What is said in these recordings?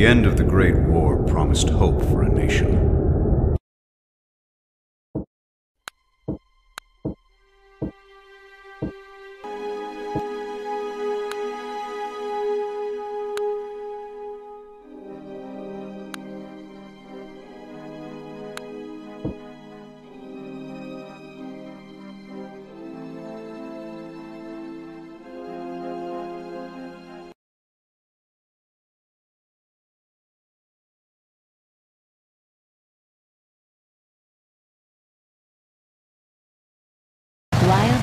The end of the Great War promised hope for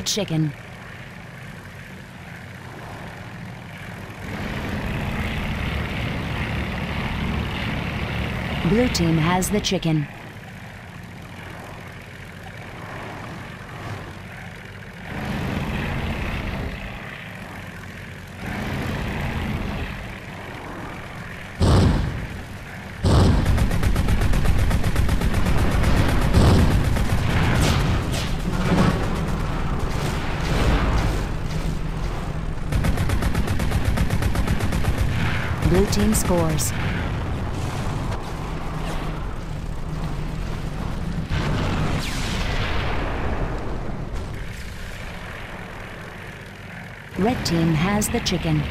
chicken. Blue team has the chicken. Team scores. Red team has the chicken.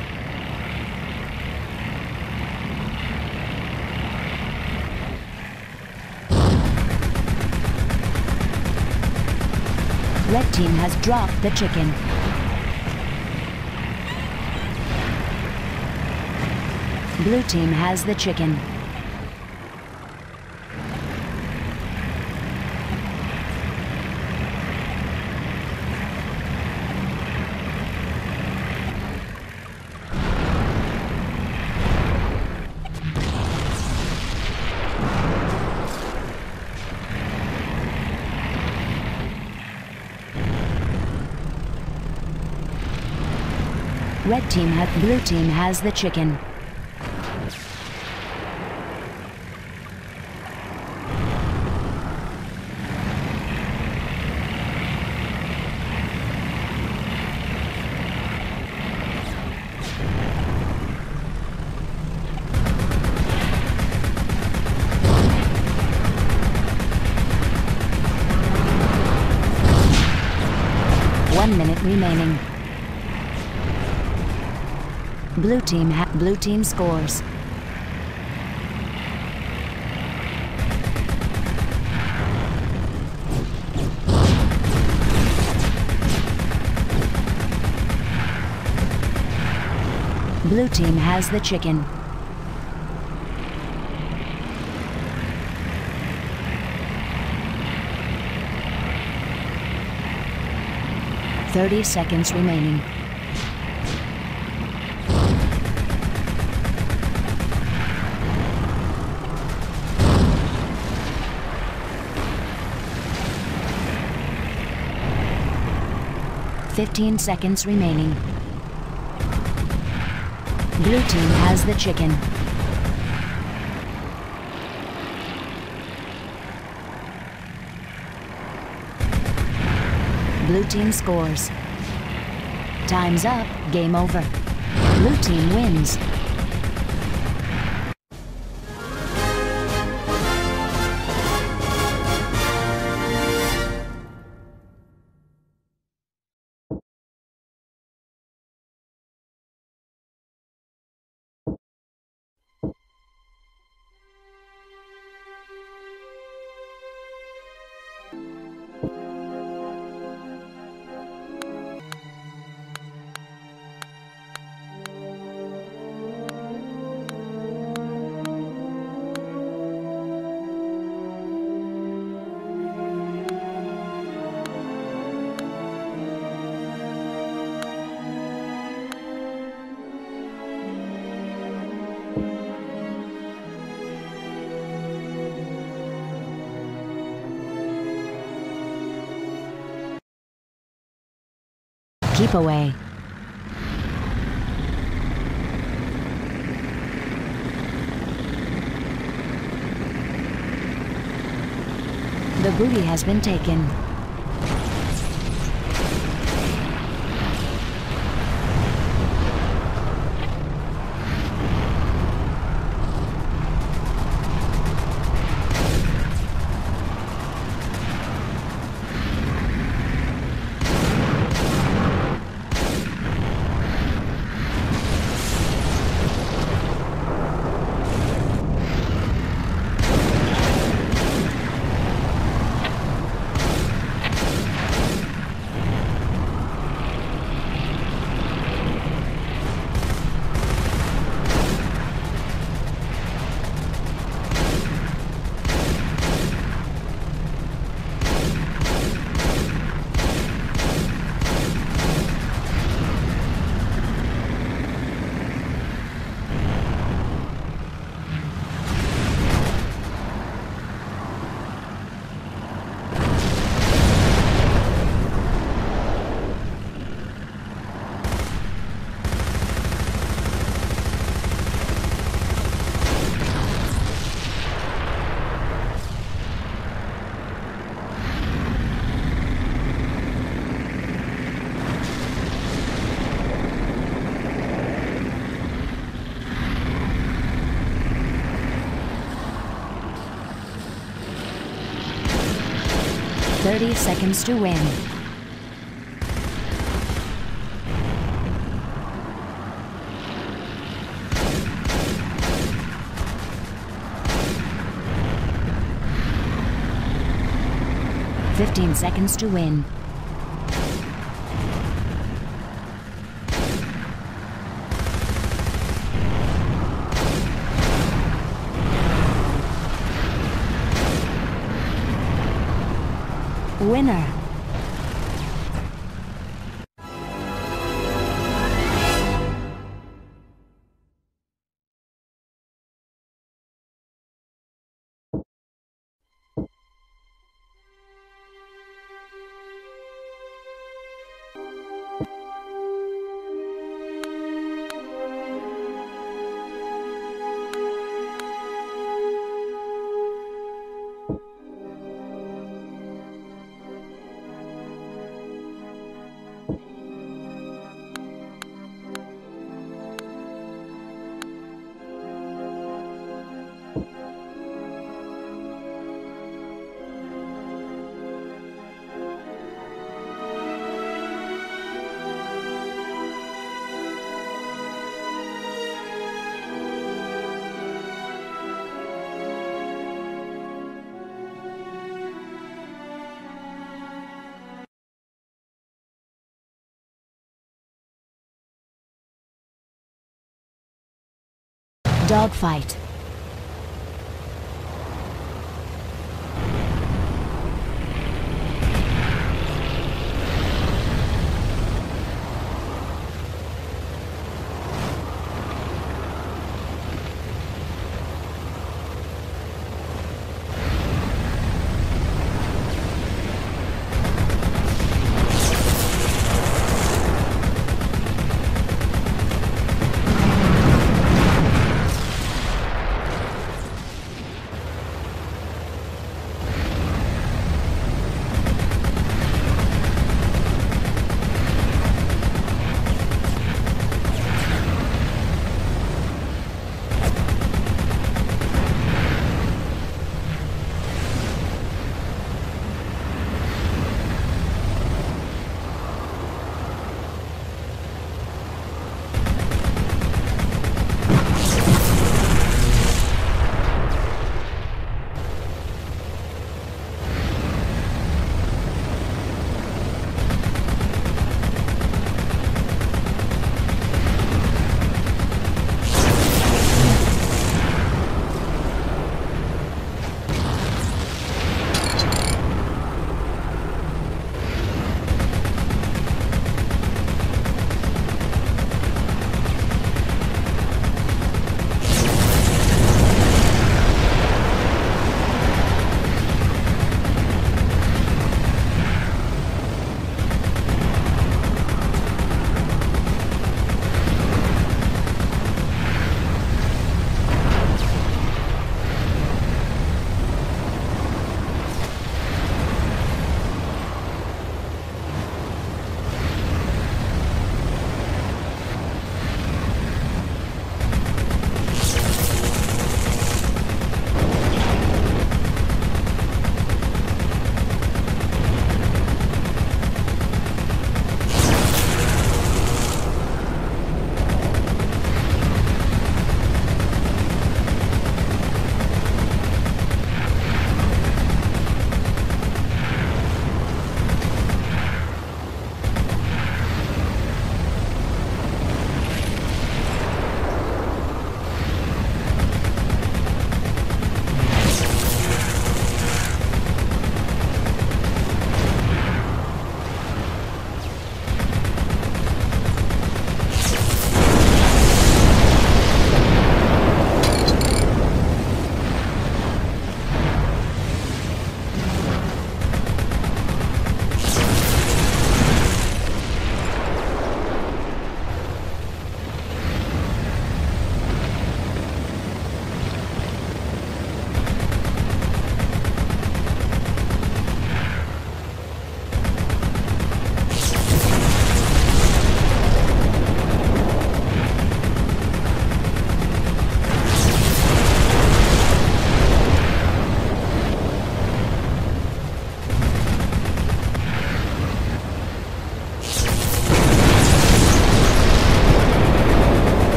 Red team has dropped the chicken. Blue team has the chicken. Red team has blue team has the chicken. Remaining. Blue team blue team scores. Blue team has the chicken. Thirty seconds remaining. Fifteen seconds remaining. Blue team has the chicken. Blue team scores. Time's up. Game over. Blue team wins. Keep away. The booty has been taken. 30 seconds to win. Fifteen seconds to win. Winner. Dogfight.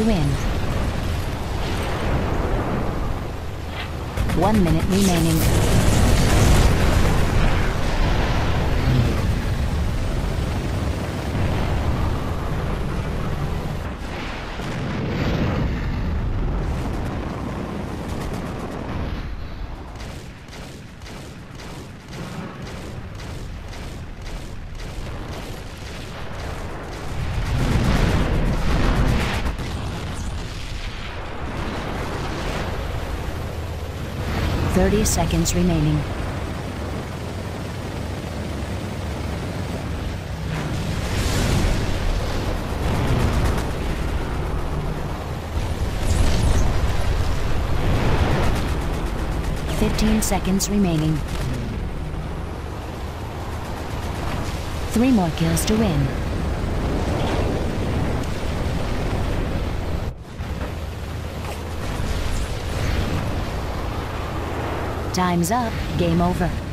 to win. One minute remaining. Thirty seconds remaining. Fifteen seconds remaining. Three more kills to win. Time's up. Game over.